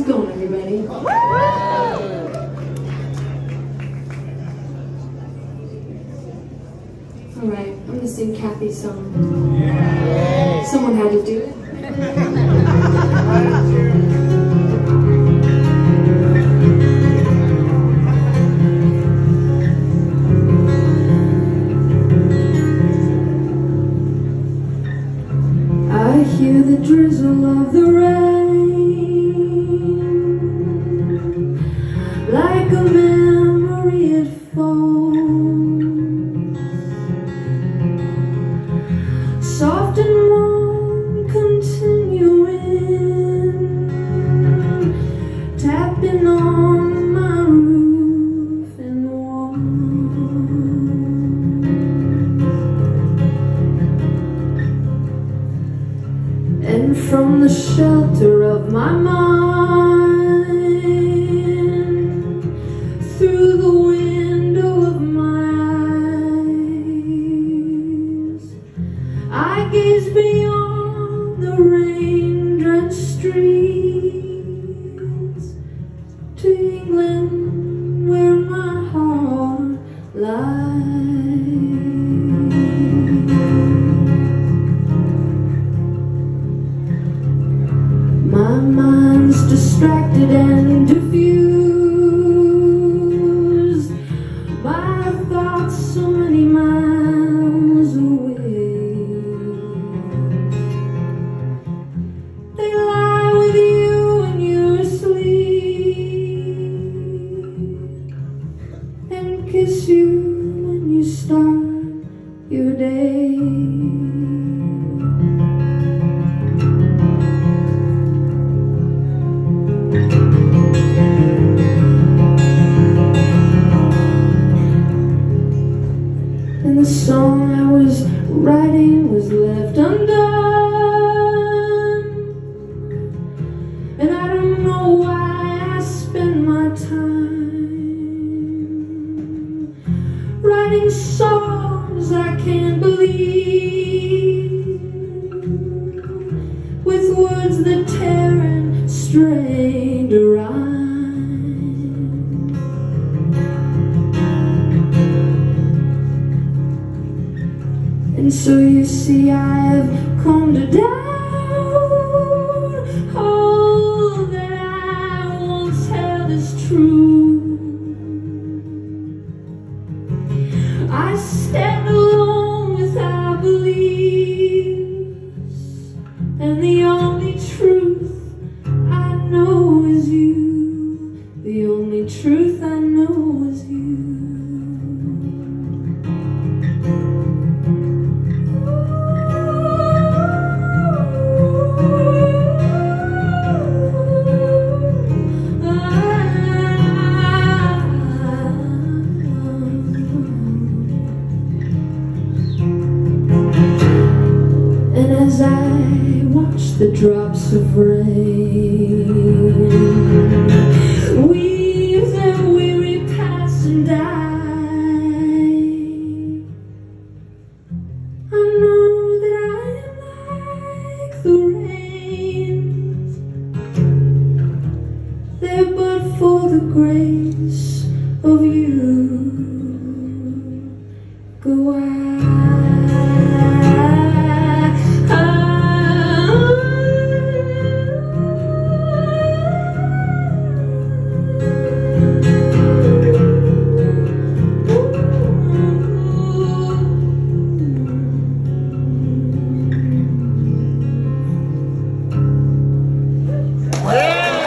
it going, everybody? All right, I'm gonna sing Kathy's song. Someone had to do it. I hear the drizzle of the rain from the shelter of my mind. Through the window of my eyes I gaze beyond the rain-drenched streets to England where my heart lies mind's distracted and diffused by thoughts so many miles away. They lie with you when you're asleep and kiss you when you start your day. The song I was writing was left undone. And I don't know why I spend my time writing songs I can't believe with words that tear and strain to And so you see I have come to doubt all that I once held as true. I stand alone with our beliefs And the only truth I know is you. The only truth I know is you drops of rain. Weaves and weary pass and die I know that I am like the rains They're but for the grace of you. Go out.